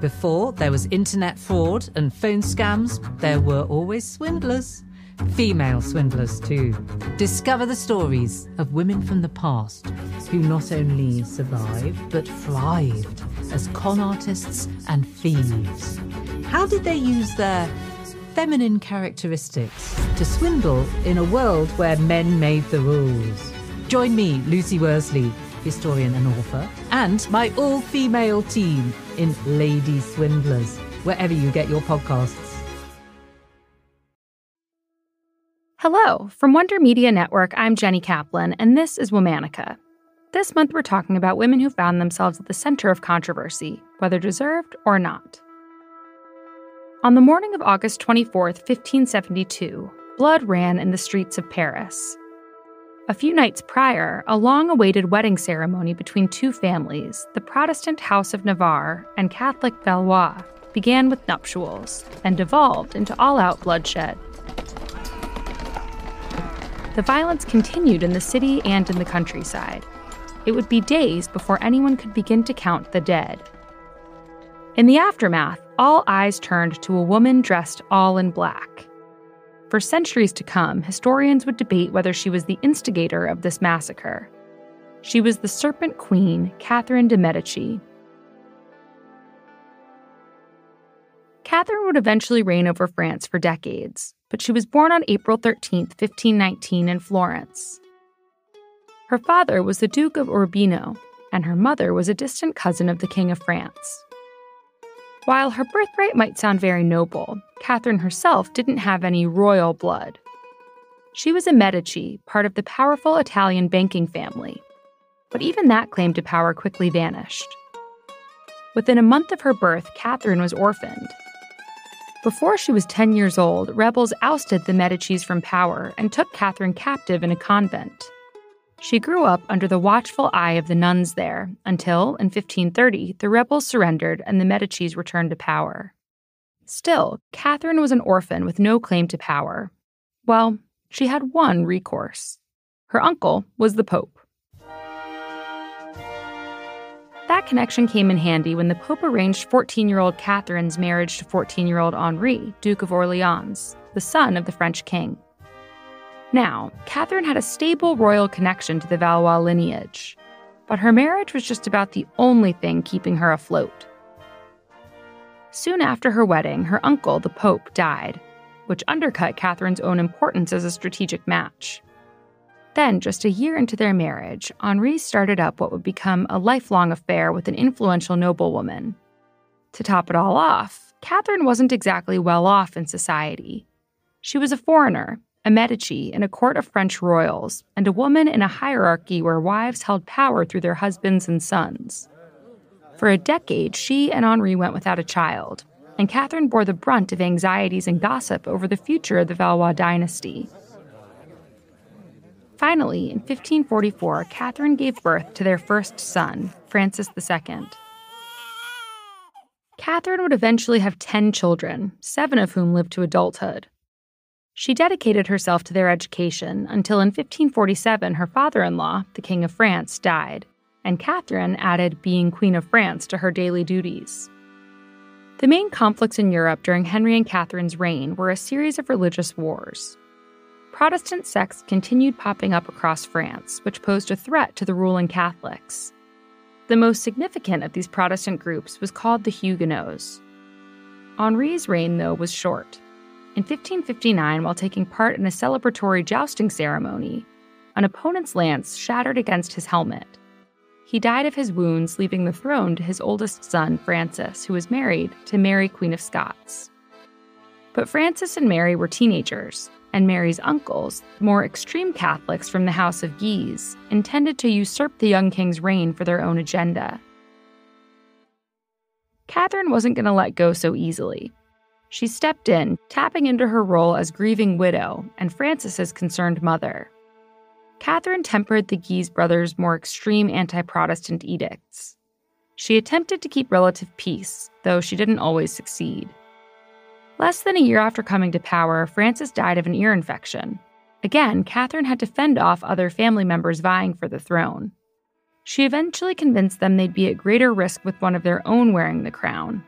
Before there was internet fraud and phone scams, there were always swindlers. Female swindlers, too. Discover the stories of women from the past who not only survived but thrived as con artists and thieves. How did they use their feminine characteristics to swindle in a world where men made the rules? Join me, Lucy Worsley, historian and author, and my all female team in Lady Swindlers, wherever you get your podcasts. Hello, from Wonder Media Network, I'm Jenny Kaplan, and this is Womanica. This month, we're talking about women who found themselves at the center of controversy, whether deserved or not. On the morning of August 24, 1572, blood ran in the streets of Paris. A few nights prior, a long awaited wedding ceremony between two families, the Protestant House of Navarre and Catholic Valois, began with nuptials and devolved into all out bloodshed. The violence continued in the city and in the countryside. It would be days before anyone could begin to count the dead. In the aftermath, all eyes turned to a woman dressed all in black. For centuries to come, historians would debate whether she was the instigator of this massacre. She was the Serpent Queen, Catherine de' Medici. Catherine would eventually reign over France for decades, but she was born on April 13, 1519, in Florence. Her father was the Duke of Urbino, and her mother was a distant cousin of the King of France. While her birthright might sound very noble, Catherine herself didn't have any royal blood. She was a Medici, part of the powerful Italian banking family. But even that claim to power quickly vanished. Within a month of her birth, Catherine was orphaned. Before she was 10 years old, rebels ousted the Medicis from power and took Catherine captive in a convent. She grew up under the watchful eye of the nuns there until, in 1530, the rebels surrendered and the Medicis returned to power. Still, Catherine was an orphan with no claim to power. Well, she had one recourse. Her uncle was the Pope. That connection came in handy when the Pope arranged 14 year old Catherine's marriage to 14 year old Henri, Duke of Orleans, the son of the French king. Now, Catherine had a stable royal connection to the Valois lineage, but her marriage was just about the only thing keeping her afloat. Soon after her wedding, her uncle, the Pope, died, which undercut Catherine's own importance as a strategic match. Then, just a year into their marriage, Henri started up what would become a lifelong affair with an influential noblewoman. To top it all off, Catherine wasn't exactly well off in society. She was a foreigner a Medici in a court of French royals, and a woman in a hierarchy where wives held power through their husbands and sons. For a decade, she and Henri went without a child, and Catherine bore the brunt of anxieties and gossip over the future of the Valois dynasty. Finally, in 1544, Catherine gave birth to their first son, Francis II. Catherine would eventually have 10 children, seven of whom lived to adulthood. She dedicated herself to their education until in 1547 her father in law, the King of France, died, and Catherine added being Queen of France to her daily duties. The main conflicts in Europe during Henry and Catherine's reign were a series of religious wars. Protestant sects continued popping up across France, which posed a threat to the ruling Catholics. The most significant of these Protestant groups was called the Huguenots. Henri's reign, though, was short. In 1559, while taking part in a celebratory jousting ceremony, an opponent's lance shattered against his helmet. He died of his wounds, leaving the throne to his oldest son, Francis, who was married to Mary, Queen of Scots. But Francis and Mary were teenagers, and Mary's uncles, more extreme Catholics from the House of Guise, intended to usurp the young king's reign for their own agenda. Catherine wasn't going to let go so easily, she stepped in, tapping into her role as grieving widow and Francis's concerned mother. Catherine tempered the Guise brothers' more extreme anti Protestant edicts. She attempted to keep relative peace, though she didn't always succeed. Less than a year after coming to power, Francis died of an ear infection. Again, Catherine had to fend off other family members vying for the throne. She eventually convinced them they'd be at greater risk with one of their own wearing the crown,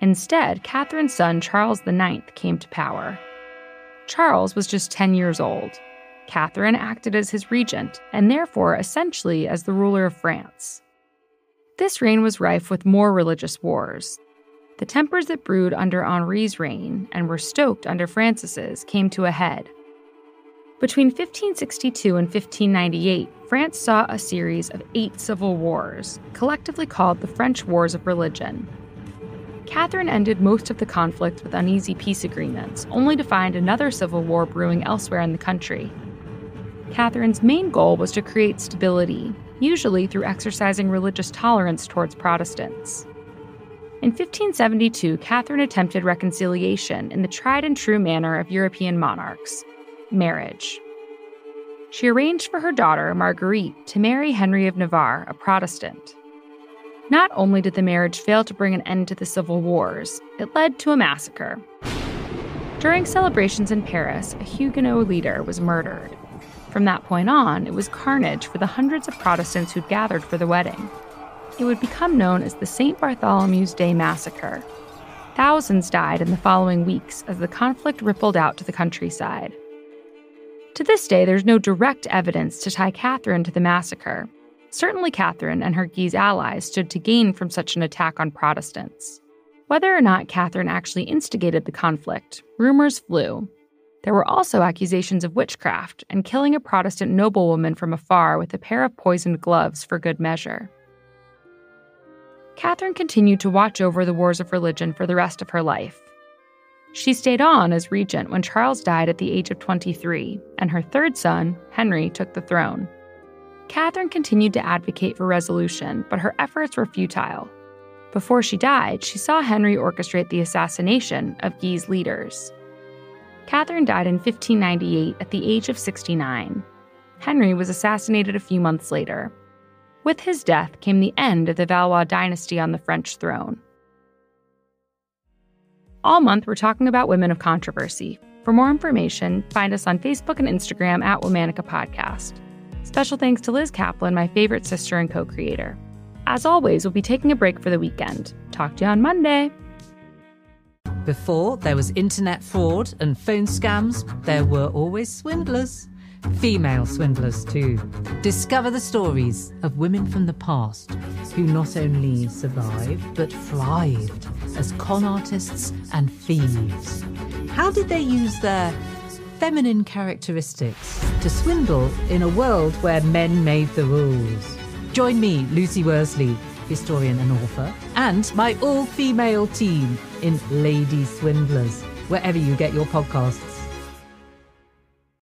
Instead, Catherine's son Charles IX came to power. Charles was just 10 years old. Catherine acted as his regent, and therefore essentially as the ruler of France. This reign was rife with more religious wars. The tempers that brewed under Henri's reign and were stoked under Francis's came to a head. Between 1562 and 1598, France saw a series of eight civil wars, collectively called the French Wars of Religion. Catherine ended most of the conflict with uneasy peace agreements, only to find another civil war brewing elsewhere in the country. Catherine's main goal was to create stability, usually through exercising religious tolerance towards Protestants. In 1572, Catherine attempted reconciliation in the tried and true manner of European monarchs marriage. She arranged for her daughter, Marguerite, to marry Henry of Navarre, a Protestant. Not only did the marriage fail to bring an end to the civil wars, it led to a massacre. During celebrations in Paris, a Huguenot leader was murdered. From that point on, it was carnage for the hundreds of Protestants who'd gathered for the wedding. It would become known as the St. Bartholomew's Day Massacre. Thousands died in the following weeks as the conflict rippled out to the countryside. To this day, there's no direct evidence to tie Catherine to the massacre. Certainly, Catherine and her Guise allies stood to gain from such an attack on Protestants. Whether or not Catherine actually instigated the conflict, rumors flew. There were also accusations of witchcraft and killing a Protestant noblewoman from afar with a pair of poisoned gloves for good measure. Catherine continued to watch over the wars of religion for the rest of her life. She stayed on as regent when Charles died at the age of 23, and her third son, Henry, took the throne. Catherine continued to advocate for resolution, but her efforts were futile. Before she died, she saw Henry orchestrate the assassination of Guise leaders. Catherine died in 1598 at the age of 69. Henry was assassinated a few months later. With his death came the end of the Valois dynasty on the French throne. All month, we're talking about women of controversy. For more information, find us on Facebook and Instagram at Womanica Podcast. Special thanks to Liz Kaplan, my favorite sister and co creator. As always, we'll be taking a break for the weekend. Talk to you on Monday. Before there was internet fraud and phone scams, there were always swindlers. Female swindlers, too. Discover the stories of women from the past who not only survived but thrived as con artists and thieves. How did they use their feminine characteristics to swindle in a world where men made the rules? Join me, Lucy Worsley, historian and author, and my all female team in Lady Swindlers, wherever you get your podcasts.